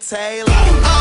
Taylor.